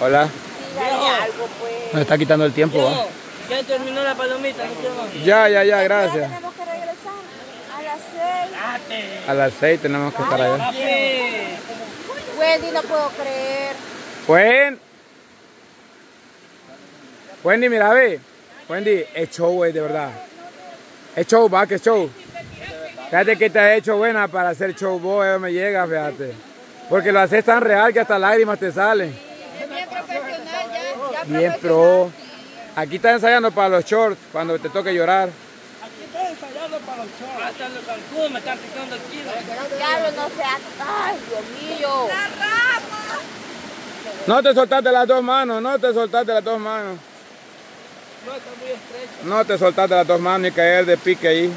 Hola. Algo, pues. Nos está quitando el tiempo, ¿va? Ya terminó la palomita, no. Ya, ya, ya, gracias. tenemos que regresar a las seis. Date. A las 6 tenemos que estar allá. Wendy, no puedo creer. Buen. Wendy, mira, ve. Wendy, es show, güey, de verdad. Es show, va, que es show. Fíjate que te has hecho buena para hacer show, vos, eso me llega, fíjate. Porque lo haces tan real que hasta lágrimas te salen. Es bien profesional ya. ya Bien pro. Aquí estás ensayando para los shorts, cuando te toque llorar. Aquí estoy ensayando para los chorros. Hasta los calculos me están picando el kilo. Diablo, no seas. Ay, Dios mío. No te soltaste las dos manos, no te soltaste las dos manos. No, está muy estrecho. No te soltaste las dos manos y caer de pique ahí.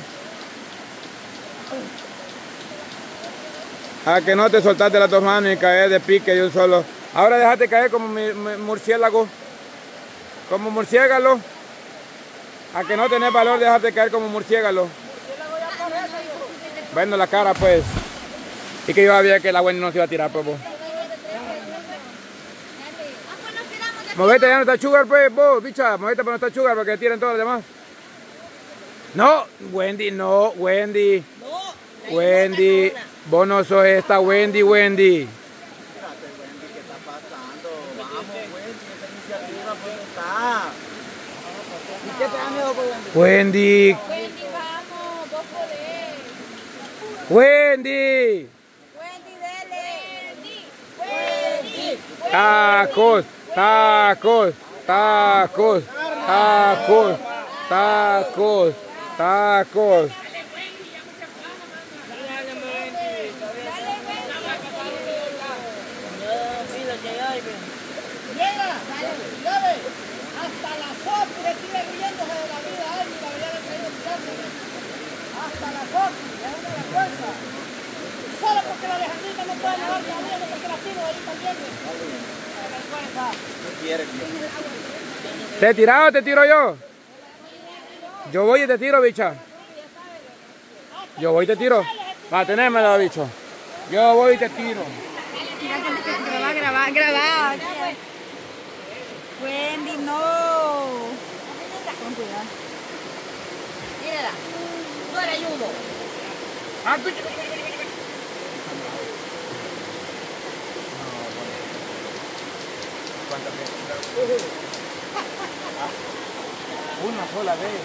A que no te soltaste las dos manos y caer de pique y un solo. Ahora déjate caer como mi- mi- murciélago. Como murciélago. A que no tenés valor, déjate caer como murciélago. Bueno, la cara pues. Y que yo sabía que la buena no se iba a tirar, pues vos. Movete, ya no está sugar, pues, vos, bicha. Movete para no está sugar, para que tiren todos los demás. No, Wendy, no, Wendy. No. Wendy, vos no sos esta Wendy, Wendy. Wendy, Wendy, vamos. Vos podés. Wendy. Wendy, dele. Wendy. Tacos, tacos, tacos, tacos, tacos, tacos. Mira que hay, ven. Llega, llave, hasta la foto le sigue riéndose de la vida a él y la vida le ha traído tirarse. Hasta la foto, es una vergüenza. Solo porque la Alejandrita no puede llevar todavía, no porque la tiro ahí también. Vergüenza. ¿Te he tirado o te tiro yo? Yo voy y te tiro, bicha. Yo voy y te tiro. Va, tenémelo, bicho. Yo voy y te tiro. Graba, graba, graba. Wendy, no. Con cuidado. Mírala. No era ayudo. Ah, Una sola vez.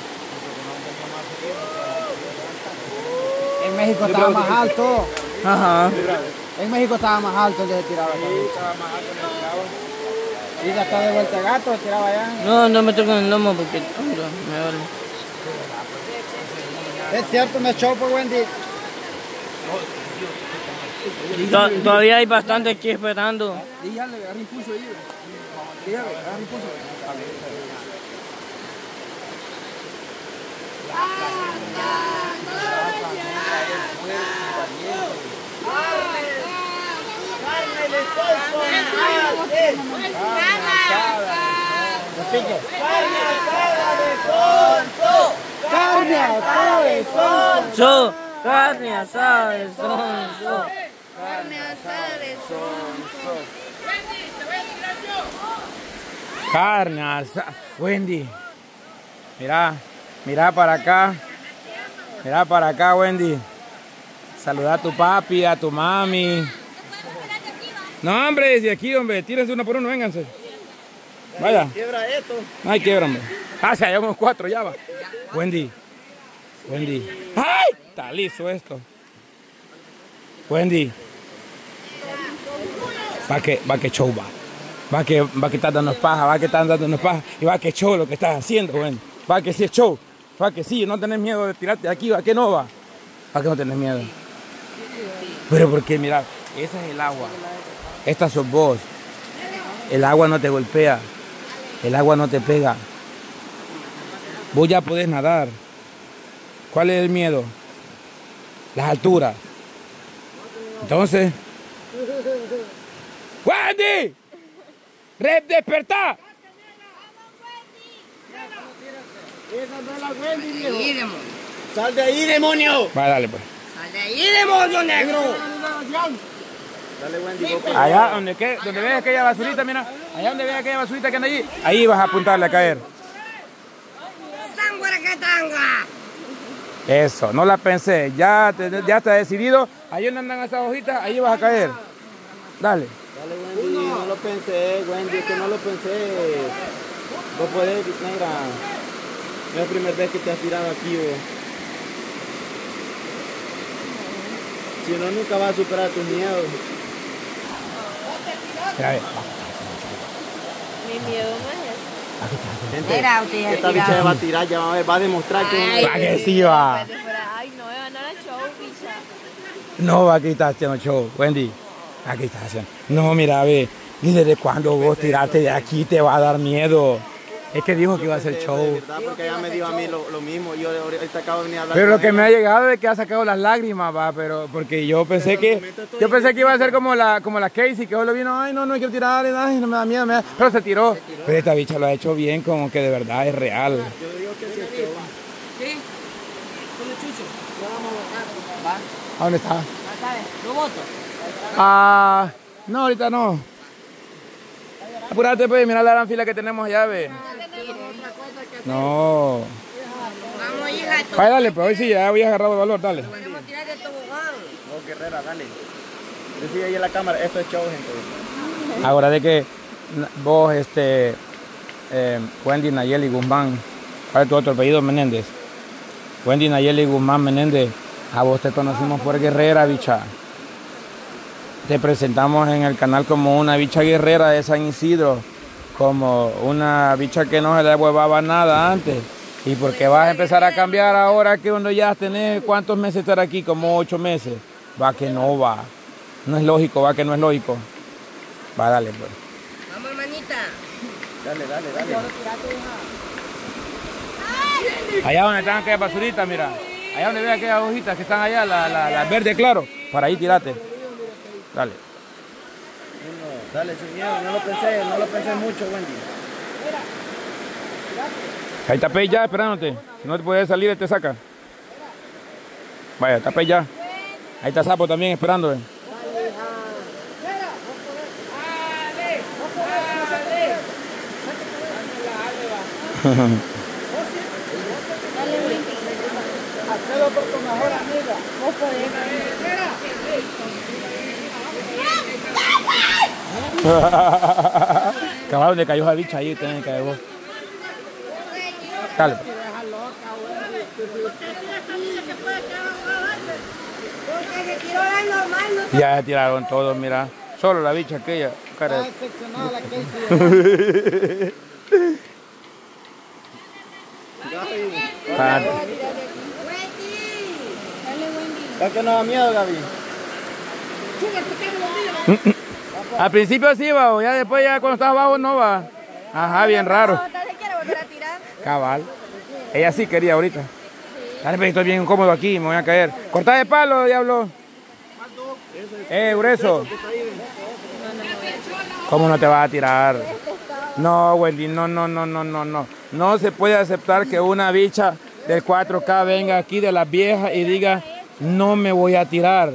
En México estaba más alto. Ajá. En México estaba más alto el de tiraba. Y ya está de vuelta gato, tiraba allá. No, no me toquen el lomo porque me duele. Es cierto, me echó por Wendy. To- Todavía hay bastante aquí esperando. Dígale, agarra impulso ahí. Dígale, agarra impulso. Carne asada de sonso. So, carne asada de sonso. Carne asada de Carne asada. Wendy. Mira, mira para acá. Mira para acá, Wendy. Saluda a tu papi, a tu mami. No, hombre, desde aquí, hombre. Tírense uno por uno, vénganse. Vaya. Quiebra esto. No hay quiebra, hombre. Ah, se llevamos cuatro, ya va. Wendy. Wendy. ¡Ay! Está liso esto. Wendy. Va que, va que show va. Va que, va que estás dando paja, va que estás dando paja. Y va que show lo que estás haciendo, Wendy. Va que sí es show. Va que sí, no tenés miedo de tirarte de aquí, va que no va. Va que no tenés miedo. Pero porque, mira, esa es el agua. Esta sos vos. El agua no te golpea. El agua no te pega. Vos ya podés nadar. ¿Cuál es el miedo? Las alturas. Entonces. ¡Wendy! ¡Red despertá! Esa no es la Wendy, viejo. Sal de ahí, demonio. Va, dale pues. Sal de ahí, demonio negro. Dale, Wendy. Allá donde, que, donde ves aquella basurita, mira. Allá donde vea aquella basurita que anda allí, ahí vas a apuntarle a caer. Eso, no la pensé. Ya, te- ya está decidido. Ahí donde andan esas hojitas, ahí vas a caer. Dale. Dale, Wendy, no lo pensé, Wendy, es que no lo pensé. Vos podés, negra. Es la primera vez que te has tirado aquí, vos. Si no, nunca vas a superar tus miedos. Mira. Mi miedo no es Era, usted ya esta bicha va a tirar, ya va a ver, va a demostrar que... Ay, Va que sí va. espérate. Ay, no, me van a dar show, bicha. No, aquí estás haciendo show, Wendy. Aquí estás haciendo. No, mira, ve. ¿Y desde cuándo vos tirarte de aquí te va a dar miedo? Es que dijo que iba a hacer De show. verdad, porque ella me dijo a mí lo, lo mismo. Yo ahorita acabo de venir a hablar Pero lo que ella. me ha llegado es que ha sacado las lágrimas, va, pero porque yo pensé que yo pensé que iba a ser como la como la Casey que solo vino, ay no, no hay que tirar, ay no me da miedo, me da-". pero se tiró. Pero esta bicha lo ha hecho bien, como que de verdad es real. Yo digo que sí es show. ¿A dónde está? Lo voto. Ah, no, ahorita no. Apúrate, pues, mira la gran fila que tenemos allá, ve. No. Vamos, hija, Vaya, dale, pues hoy sí, ya voy a agarrar el valor, dale. podemos tirar de tobogán. Vos, Guerrera, dale. Decía ahí en la cámara, esto es show, gente. Ahora de que vos, este, eh, Wendy Nayeli Guzmán, ¿cuál es tu otro apellido? Menéndez. Wendy Nayeli Guzmán Menéndez, a vos te conocimos por guerrera, bicha. Te presentamos en el canal como una bicha guerrera de San Isidro, como una bicha que no se le huevaba nada antes. ¿Y por qué vas a empezar a cambiar ahora que uno ya tenés cuántos meses estar aquí? Como ocho meses. Va que no va. No es lógico, va que no es lógico. Va, dale, pues. Vamos, hermanita. Dale, dale, dale. Allá donde están aquellas basuritas, mira. Allá donde ve aquellas hojitas que están allá, la, la, la verde claro. Para ahí tirate. Dale. Uno, dale, sin miedo. No lo pensé, no lo pensé mucho, Wendy. Ahí está Pei ya esperándote. Si no te puedes salir, él te saca. Vaya, está Pei ya. Ahí está Sapo también esperando. eh. Hacelo por tu mejor amiga. Vos podés. Cabal, donde cayó esa bicha ahí, tenés que caer vos. Dale. Ya se tiraron todos, mira. Solo la bicha aquella. cara Casey. cara- ¿Ya que no da miedo, Gaby? Al principio sí va, ya después ya cuando estás abajo no va. Ajá, bien raro. Cabal. Ella sí quería ahorita. Dale, pero estoy bien incómodo aquí, me voy a caer. Corta de palo, diablo. Eh, grueso. ¿Cómo no te vas a tirar? No, Wendy, no, no, no, no, no, no. No se puede aceptar que una bicha del 4K venga aquí de las viejas y diga, no me voy a tirar.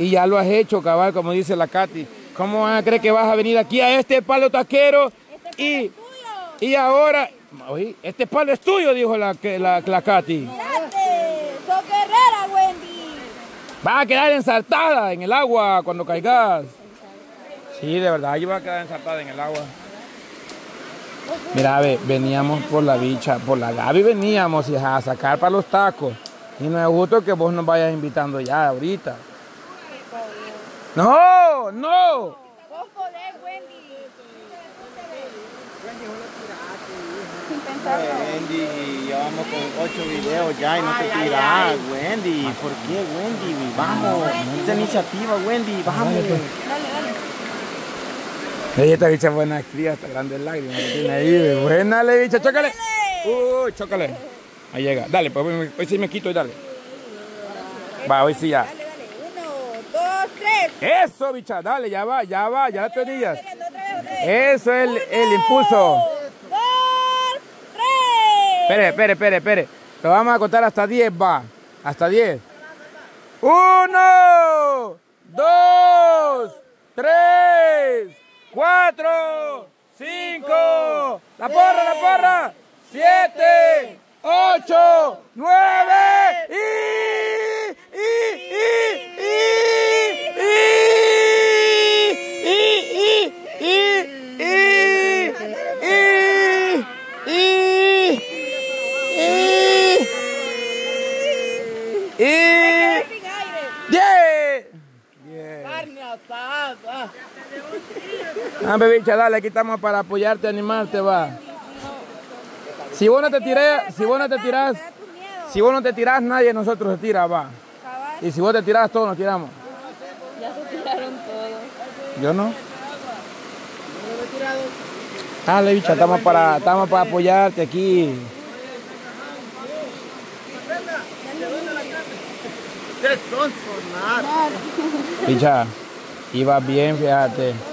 Y ya lo has hecho, cabal, como dice la Katy. ¿Cómo vas a creer que vas a venir aquí a este palo taquero y, y ahora... Oye, este palo es tuyo, dijo la, la, la Katy. ¡Sos guerrera, Wendy! Vas a quedar ensartada en el agua cuando caigas. Sí, de verdad, yo voy a quedar ensartada en el agua. Mira, ve, veníamos por la bicha, por la Gaby veníamos y a sacar para los tacos. Y no es justo que vos nos vayas invitando ya ahorita. No, no. Vos podés, Wendy. Wendy, ya vamos con ocho videos ya y no te tiras, Wendy. ¿Por qué, Wendy? Vamos, esa iniciativa, Wendy, vamos. Ella esta bicha buena actriz, hasta grandes lágrimas que tiene ahí. Buena, le bicha, chócale. Uy, chócale. Ahí llega. Dale, pues hoy, hoy sí me quito y dale. Va, hoy sí ya. Dale, dale. Uno, dos, tres. Eso, bicha, dale, ya va, ya va, ya la tenías. Eso es el, el impulso. Dos, tres. Espere, espere, espere, espere. Lo vamos a contar hasta 10, va. Hasta 10. Uno, dos, tres, cuatro, cinco, la porra, la porra, siete, ocho, nueve y y y y y y y y y y Sin aire. ¡Diez! Bien. Carne asada. Ah, bebicha, dale, aquí estamos para apoyarte, animarte, va. Si vos no te tirás, si vos no te tirás, si vos no te tirás, nadie de nosotros se tira, va. Y si vos te tirás, todos nos tiramos. Ya se tiraron todos. Yo no. Dale, bicha, estamos para, estamos para apoyarte aquí. Bicha, iba bien, fíjate.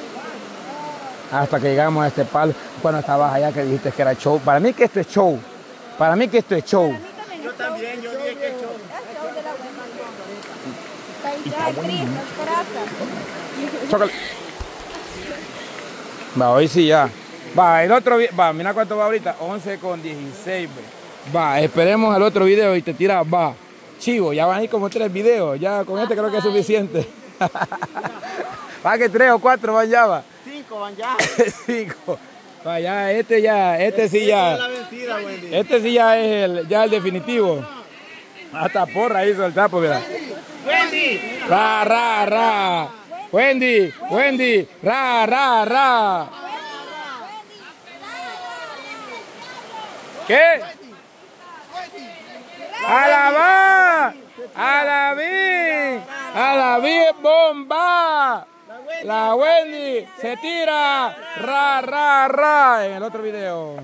Hasta que llegamos a este palo. Cuando estabas allá que dijiste que era show. Para mí que esto es show. Para mí que esto es show. Yo también, yo dije que. Es show. Va, hoy sí ya. Va, el otro Va, mira cuánto va ahorita. 11 con 16, ve. Va, esperemos el otro video y te tiras. Va. Chivo, ya van a ir como tres videos. Ya con este creo que es suficiente. va que tres o cuatro van ya, va. Cinco van ya. Cinco. Va, ya, este ya, este sí es ya. vencida, Wendy. Este sí ya es el, ya el definitivo. Hasta porra hizo el trapo, mira. Wendy. Ra, ra, ra. Wendy, Wendy, ra, ra, ra. ¿Qué? ¡Alabá! ¡Alabí! ¡Alabí bomba! La Wendy se tira, ra, ra, ra, en el otro video.